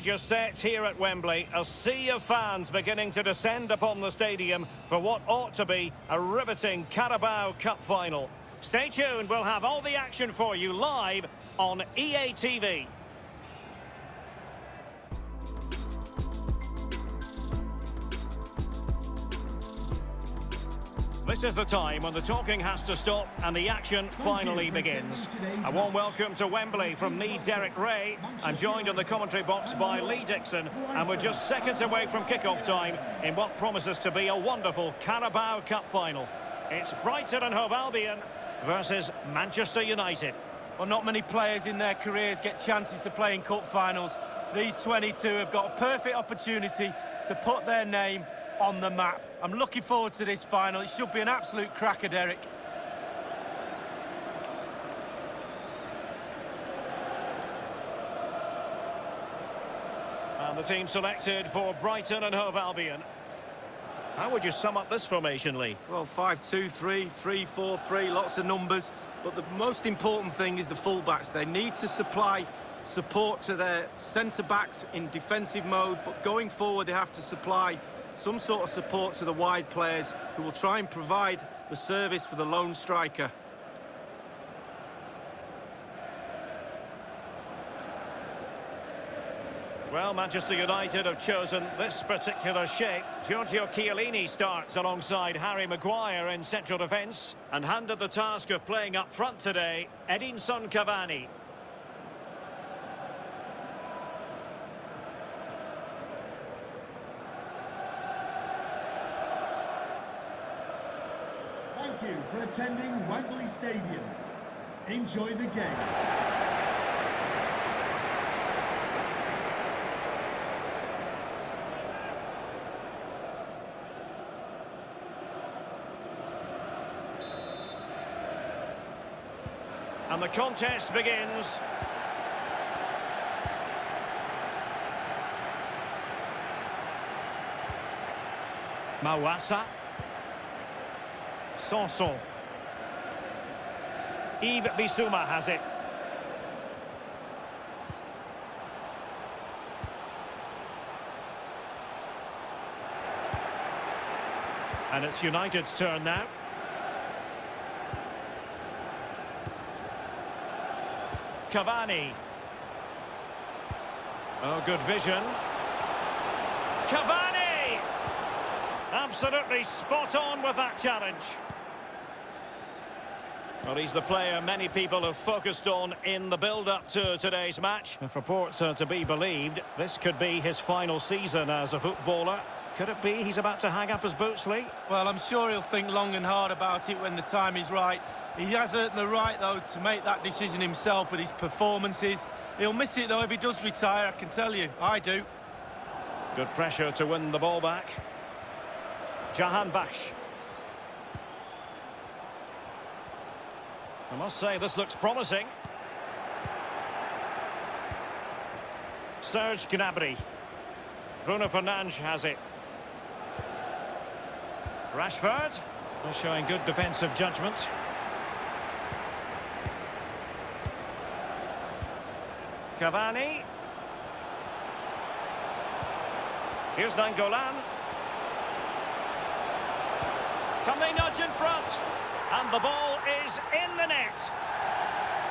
Just set here at Wembley, a sea of fans beginning to descend upon the stadium for what ought to be a riveting Carabao Cup final. Stay tuned, we'll have all the action for you live on EA TV. This is the time when the talking has to stop and the action finally begins. A warm welcome to Wembley from me, Derek Ray. I'm joined in the commentary box by Lee Dixon, and we're just seconds away from kick-off time in what promises to be a wonderful Carabao Cup final. It's Brighton and Hove Albion versus Manchester United. Well, not many players in their careers get chances to play in cup finals. These 22 have got a perfect opportunity to put their name on the map. I'm looking forward to this final. It should be an absolute cracker, Derek. And the team selected for Brighton and Hove Albion. How would you sum up this formation, Lee? Well, 5-2-3, 3-4-3, lots of numbers. But the most important thing is the fullbacks. They need to supply support to their centre-backs in defensive mode, but going forward they have to supply some sort of support to the wide players who will try and provide the service for the lone striker. Well, Manchester United have chosen this particular shape. Giorgio Chiellini starts alongside Harry Maguire in central defence and handed the task of playing up front today, Edinson Cavani. Attending Wembley Stadium. Enjoy the game. And the contest begins. Mawasa. Sanson. Yves Bissouma has it. And it's United's turn now. Cavani. Oh, good vision. Cavani! Absolutely spot on with that challenge. Well, he's the player many people have focused on in the build-up to today's match. If reports are to be believed, this could be his final season as a footballer. Could it be he's about to hang up his boots, Lee? Well, I'm sure he'll think long and hard about it when the time is right. He has earned the right, though, to make that decision himself with his performances. He'll miss it, though, if he does retire, I can tell you. I do. Good pressure to win the ball back. Jahanbakhsh. I must say, this looks promising. Serge Gnabry. Bruno Fernandes has it. Rashford. They're showing good defensive judgment. Cavani. Here's Nainggolan. Can they nudge in front? And the ball is in the net.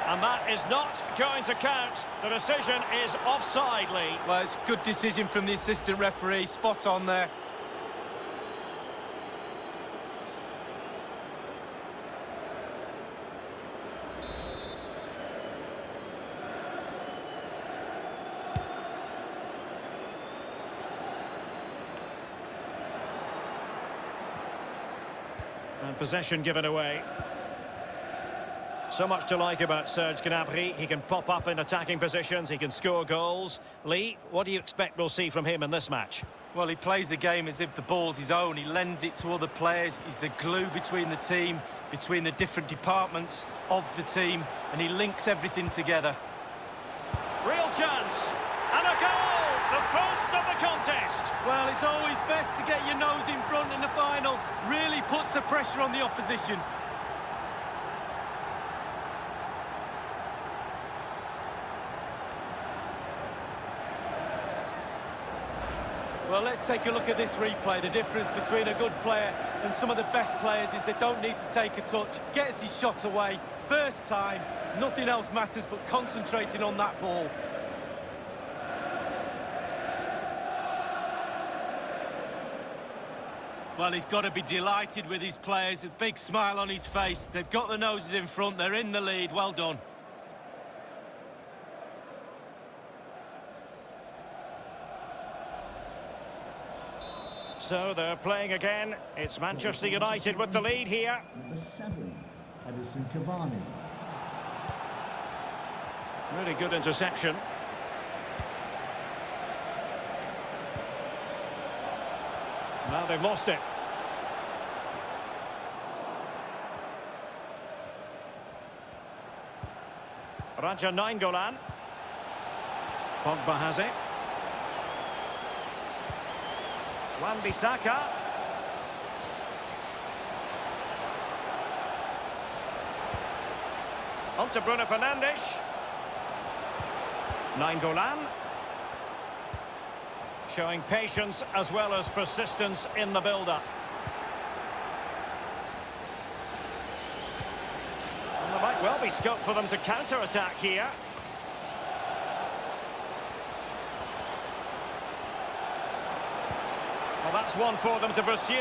And that is not going to count. The decision is offside, Lee. Well, it's good decision from the assistant referee. Spot on there. Possession given away. So much to like about Serge Gnabry. He can pop up in attacking positions, he can score goals. Lee, what do you expect we'll see from him in this match? Well, he plays the game as if the ball's his own. He lends it to other players. He's the glue between the team, between the different departments of the team, and he links everything together. Real chance. And a goal! The first of the contest. Well, it's always best to get your nose in front in the final. Really puts the pressure on the opposition. Well, let's take a look at this replay. The difference between a good player and some of the best players is they don't need to take a touch, gets his shot away, first time, nothing else matters but concentrating on that ball. Well, he's got to be delighted with his players, a big smile on his face. They've got the noses in front, they're in the lead, well done. So they're playing again. It's Manchester United with the lead here. Number seven, Edinson Cavani. Really good interception. Now they've lost it. Radja Nainggolan. Pogba has it. On to Bruno Fernandes. Nainggolan. Showing patience as well as persistence in the build-up. And there might well be scope for them to counter-attack here. Well, that's one for them to pursue.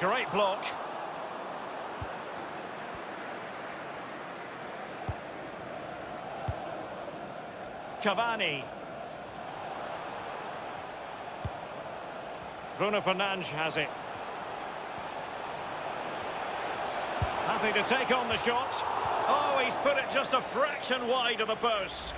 Great block. Cavani. Bruno Fernandes has it. To take on the shot. Oh, he's put it just a fraction wide of the post.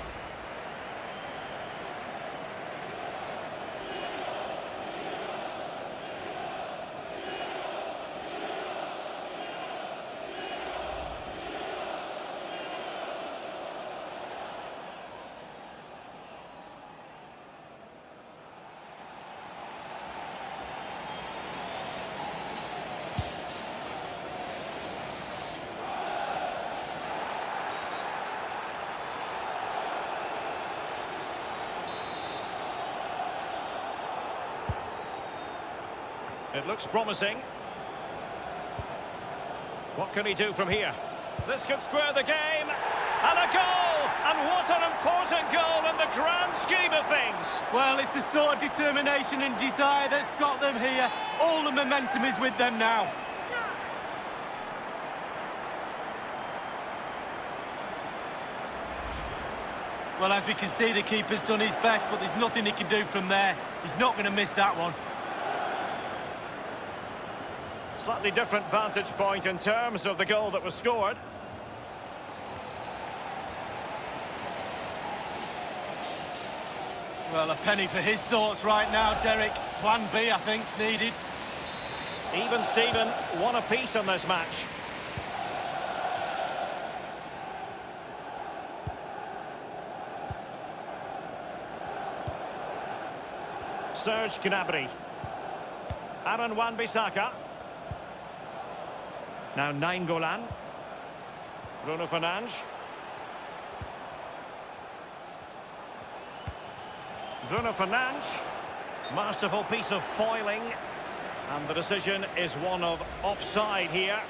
It looks promising. What can he do from here? This could square the game. And a goal! And what an important goal in the grand scheme of things. Well, it's the sort of determination and desire that's got them here. All the momentum is with them now. Well, as we can see, the keeper's done his best, but there's nothing he can do from there. He's not going to miss that one. Slightly different vantage point in terms of the goal that was scored. Well, a penny for his thoughts right now, Derek. Plan B, I think, is needed. Even Steven, one apiece in this match. Serge Gnabry. Aaron Wan-Bissaka. Now Nainggolan. Bruno Fernandes. Bruno Fernandes. Masterful piece of foiling. And the decision is one of offside here.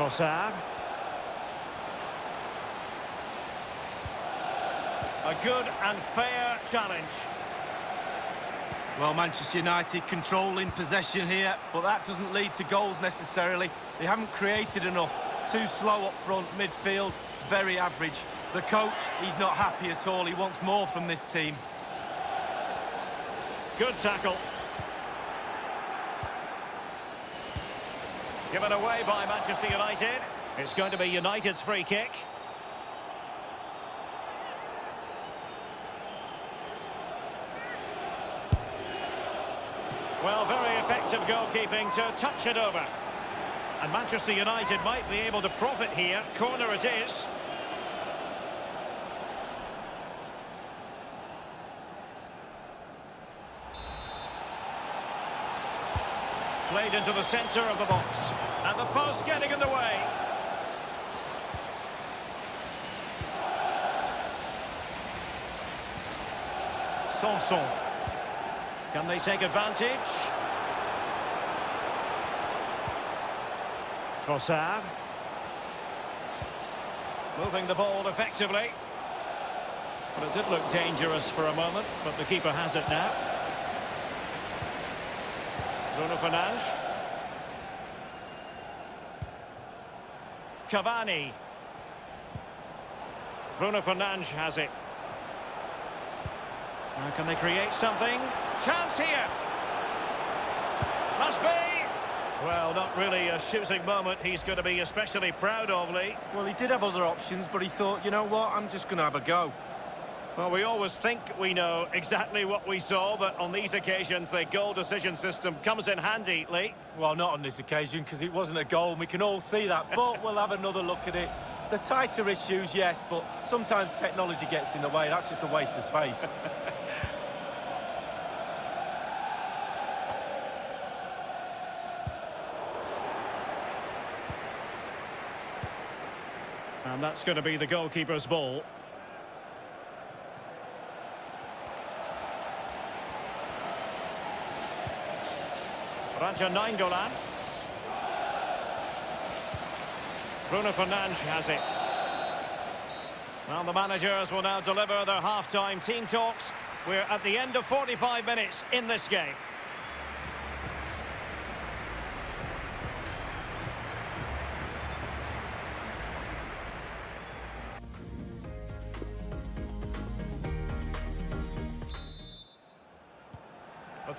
Trossard. A good and fair challenge. Well, Manchester United controlling possession here, but that doesn't lead to goals necessarily. They haven't created enough. Too slow up front, midfield, very average. The coach, he's not happy at all. He wants more from this team. Good tackle. Given away by Manchester United. It's going to be United's free kick. Well, very effective goalkeeping to touch it over. And Manchester United might be able to profit here. Corner it is. Played into the centre of the box. Sanson. Can they take advantage? Trossard. Moving the ball effectively. But it did look dangerous for a moment, but the keeper has it now. Bruno Fernandes. Cavani. Bruno Fernandes has it. Now can they create something? Chance here. Must be. Well, not really a shooting moment he's going to be especially proud of, Lee. Well, he did have other options, but he thought, you know what, I'm just going to have a go. Well, we always think we know exactly what we saw, but on these occasions, the goal decision system comes in handy, Lee. Well, not on this occasion, because it wasn't a goal, and we can all see that, but we'll have another look at it. The tighter issues, yes, but sometimes technology gets in the way. That's just a waste of space. And that's going to be the goalkeeper's ball. Radja Nainggolan. Bruno Fernandes has it. Well, the managers will now deliver their half-time team talks. We're at the end of 45 minutes in this game.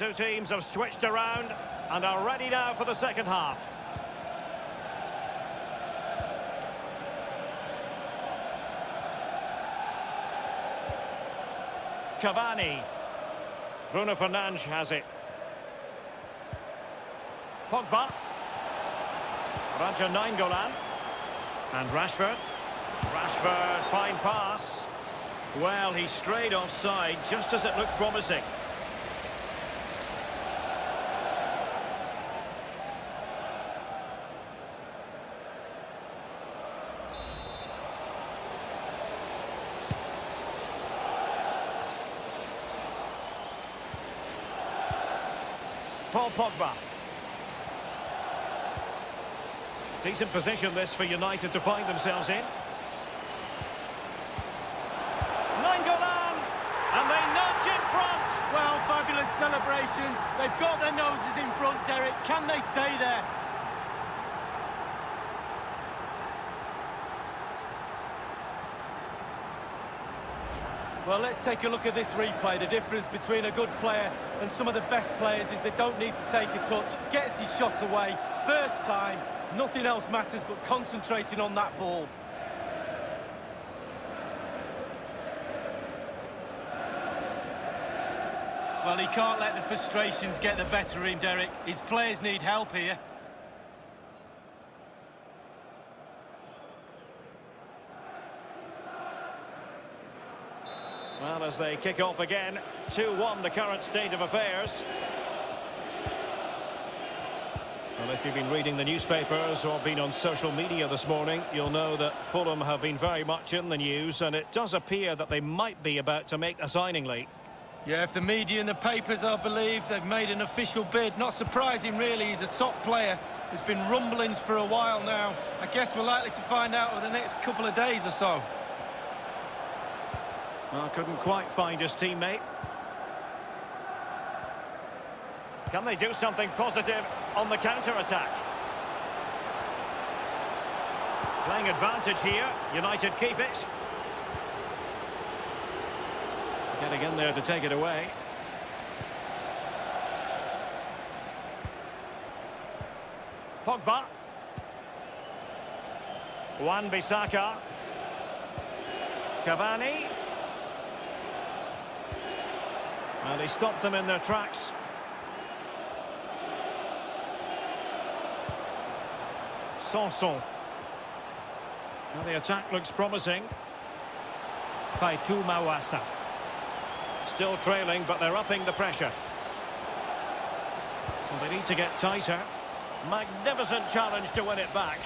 Two teams have switched around and are ready now for the second half. Cavani. Bruno Fernandes has it. Pogba. Radja Nainggolan. And Rashford. Rashford, fine pass. Well, he strayed offside just as it looked promising. Paul Pogba. Decent position this for United to find themselves in. And they nudge in front! well, fabulous celebrations. They've got their noses in front, Derek. Can they stay there? Well, let's take a look at this replay. The difference between a good player and some of the best players is they don't need to take a touch, gets his shot away, first time, nothing else matters but concentrating on that ball. Well, he can't let the frustrations get the better of him, Derek. His players need help here. Well, as they kick off again, 2-1 the current state of affairs. Well, if you've been reading the newspapers or been on social media this morning, you'll know that Fulham have been very much in the news, and it does appear that they might be about to make a signing, Lee. Yeah, if the media and the papers are believed, they've made an official bid. Not surprising, really. He's a top player. There's been rumblings for a while now. I guess we're likely to find out over the next couple of days or so. Couldn't quite find his teammate. Can they do something positive on the counter-attack? Playing advantage here. United keep it. Getting in there to take it away. Pogba. Wan-Bissaka. Cavani. And he stopped them in their tracks. Sanson. Now the attack looks promising. Faitu Mawasa. Still trailing, but they're upping the pressure. Well, they need to get tighter. Magnificent challenge to win it back.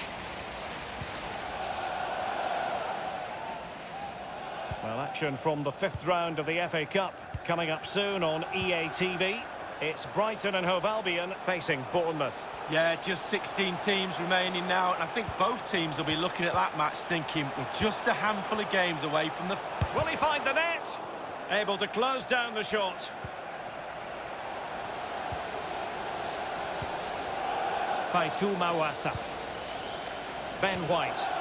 Well, action from the fifth round of the FA Cup coming up soon on EA TV. It's Brighton and Hove Albion facing Bournemouth. Yeah, just 16 teams remaining now, and I think both teams will be looking at that match thinking we're just a handful of games away from the... Will he find the net? Able to close down the shot. Faitou Mawasa. Ben White.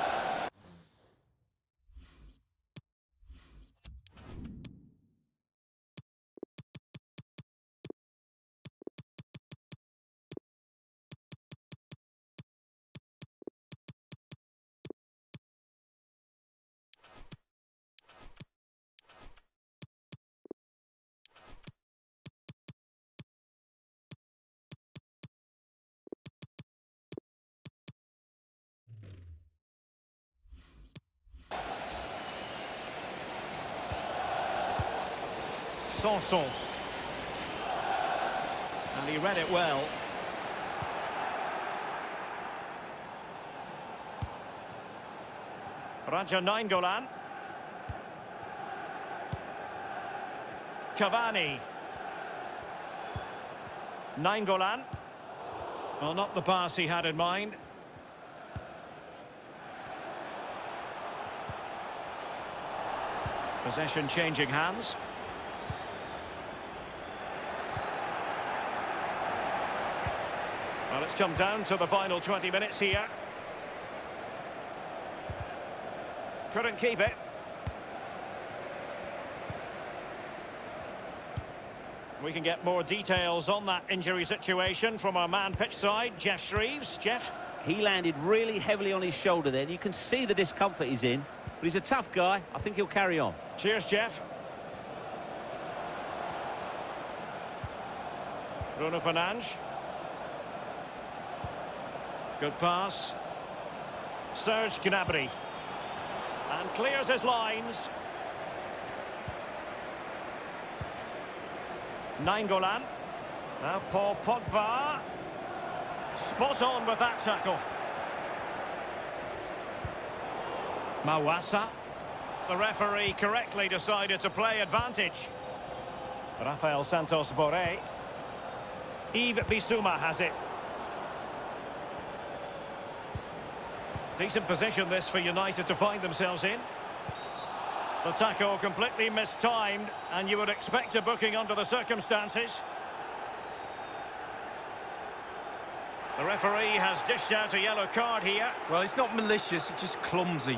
And he read it well. Radja Nainggolan. Cavani. Nainggolan. Well, not the pass he had in mind. Possession changing hands. It's come down to the final 20 minutes here. Couldn't keep it. We can get more details on that injury situation from our man pitch side, Geoff Shreeves. Geoff? He landed really heavily on his shoulder then. You can see the discomfort he's in. But he's a tough guy. I think he'll carry on. Cheers, Geoff. Bruno Fernandes. Good pass. Serge Gnabry. And clears his lines. Nainggolan. Now Paul Pogba. Spot on with that tackle. Mawasa. The referee correctly decided to play advantage. Rafael Santos Borré. Yves Bissouma has it. Decent position this for United to find themselves in. The tackle completely mistimed, and you would expect a booking under the circumstances. The referee has dished out a yellow card here. Well, it's not malicious, it's just clumsy.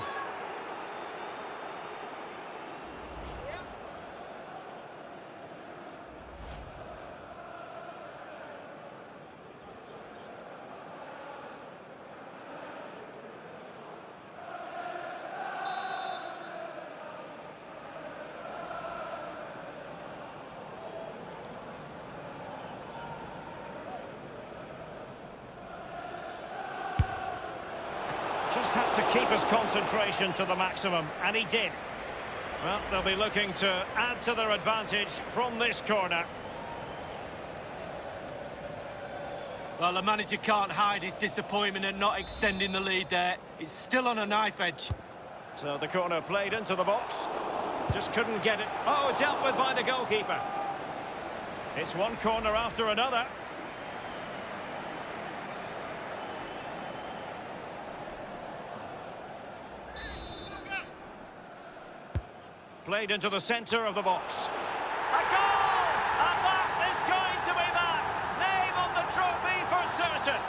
Just had to keep his concentration to the maximum, and he did. Well, they'll be looking to add to their advantage from this corner. Well, the manager can't hide his disappointment at not extending the lead there. It's still on a knife edge. So the corner played into the box. Just couldn't get it. Oh, dealt with by the goalkeeper. It's one corner after another. Played into the centre of the box. A goal! And that is going to be that! Name on the trophy for certain!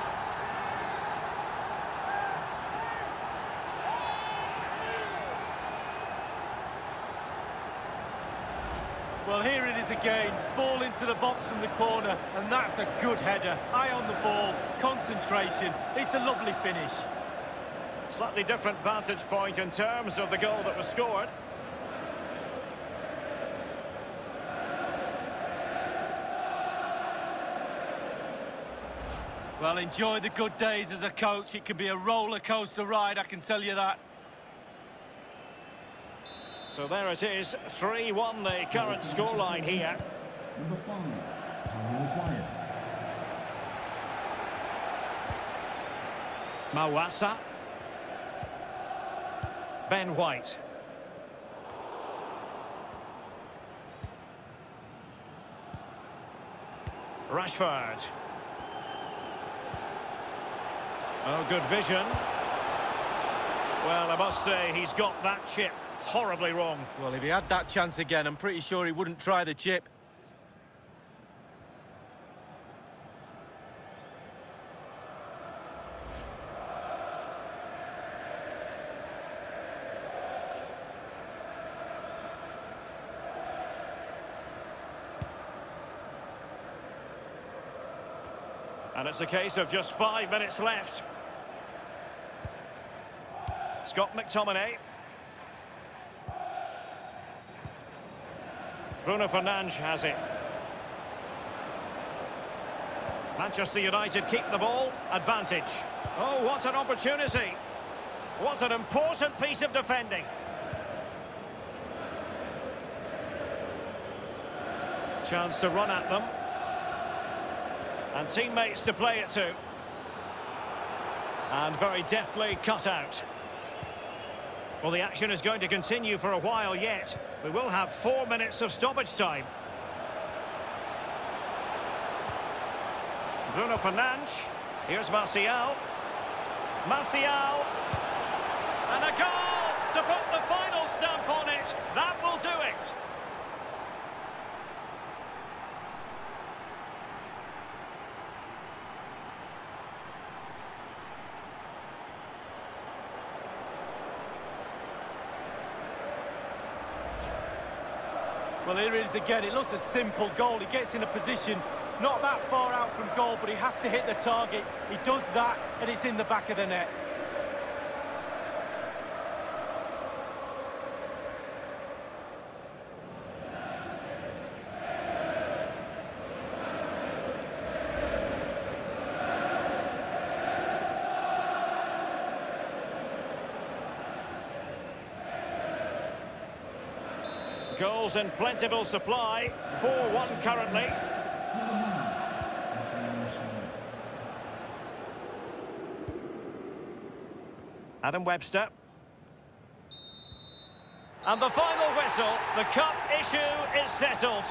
Well, here it is again. Ball into the box from the corner, and that's a good header. Eye on the ball, concentration. It's a lovely finish. Slightly different vantage point in terms of the goal that was scored. Well, enjoy the good days as a coach. It can be a roller coaster ride, I can tell you that. So there it is, 3-1 the current scoreline here. Number five, Mawasa. Ben White. Rashford. Oh, good vision. Well, I must say, he's got that chip horribly wrong. Well, if he had that chance again, I'm pretty sure he wouldn't try the chip. And it's a case of just five minutes left. Scott McTominay. Bruno Fernandes has it. Manchester United keep the ball. Advantage. Oh, what an opportunity. What an important piece of defending. Chance to run at them. And teammates to play it to. And very deftly cut out. Well, the action is going to continue for a while yet. We will have four minutes of stoppage time. Bruno Fernandes. Here's Martial. Martial. And a goal to put the final stamp on it. That will do it. Well, here it is again. It looks a simple goal. He gets in a position not that far out from goal, but he has to hit the target. He does that, and it's in the back of the net. Goals in plentiful supply. 4-1 currently. Adam Webster. And the final whistle, the cup issue is settled.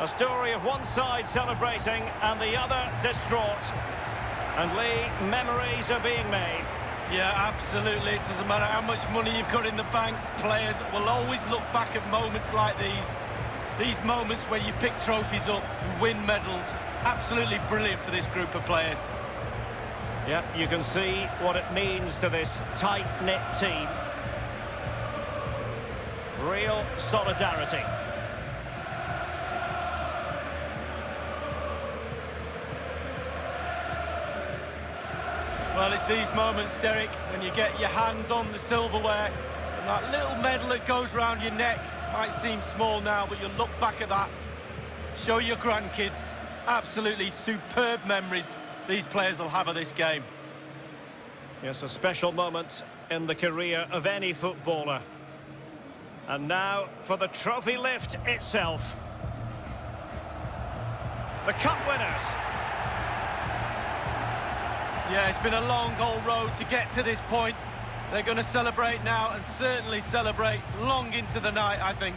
A story of one side celebrating and the other distraught. And Lee, memories are being made. Yeah, absolutely. It doesn't matter how much money you've got in the bank. Players will always look back at moments like these. These moments where you pick trophies up, win medals. Absolutely brilliant for this group of players. Yep, you can see what it means to this tight-knit team. Real solidarity. Well, it's these moments, Derek, when you get your hands on the silverware and that little medal that goes around your neck might seem small now, but you look back at that, show your grandkids. Absolutely superb memories these players will have of this game. Yes, a special moment in the career of any footballer. And now for the trophy lift itself. The cup winners. Yeah, it's been a long old road to get to this point. They're going to celebrate now and certainly celebrate long into the night, I think.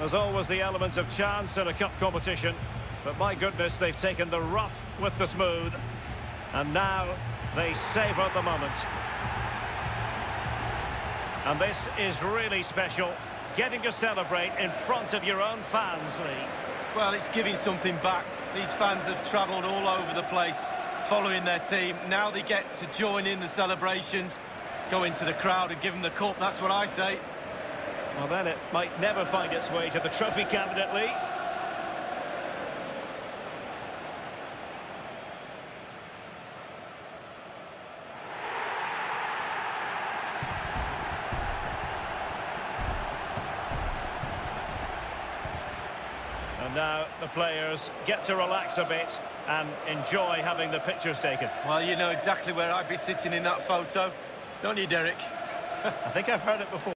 There's always the element of chance in a cup competition. But my goodness, they've taken the rough with the smooth. And now they savour the moment. And this is really special. Getting to celebrate in front of your own fans, Lee. Well, it's giving something back. These fans have travelled all over the place following their team. Now they get to join in the celebrations, go into the crowd and give them the cup. That's what I say. Well, then it might never find its way to the trophy cabinet, Lee. And now the players get to relax a bit and enjoy having the pictures taken. Well, you know exactly where I'd be sitting in that photo, don't you, Derek? I think I've heard it before.